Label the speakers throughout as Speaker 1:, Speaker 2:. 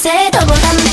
Speaker 1: 生とボタン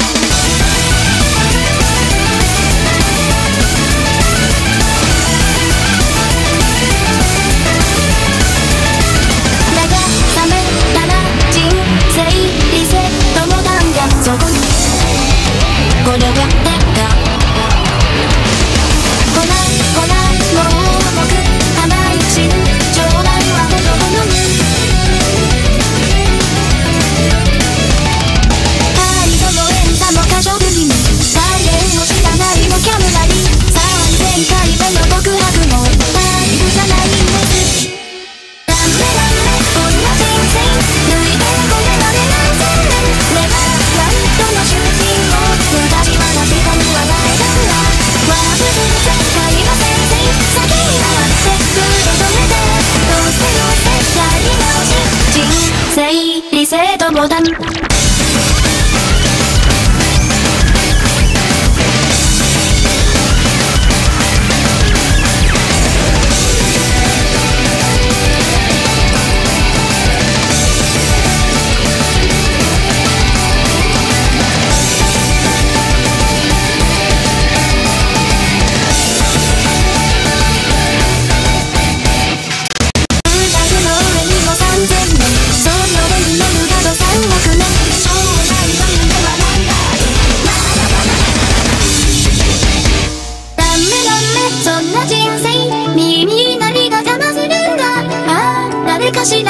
Speaker 1: 性とボタン。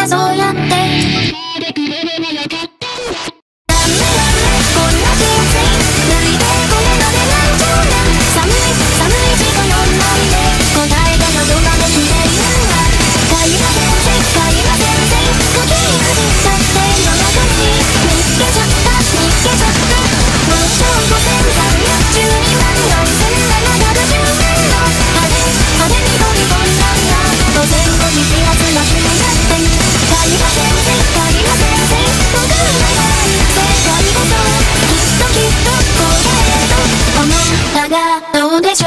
Speaker 1: そうやって。donde yo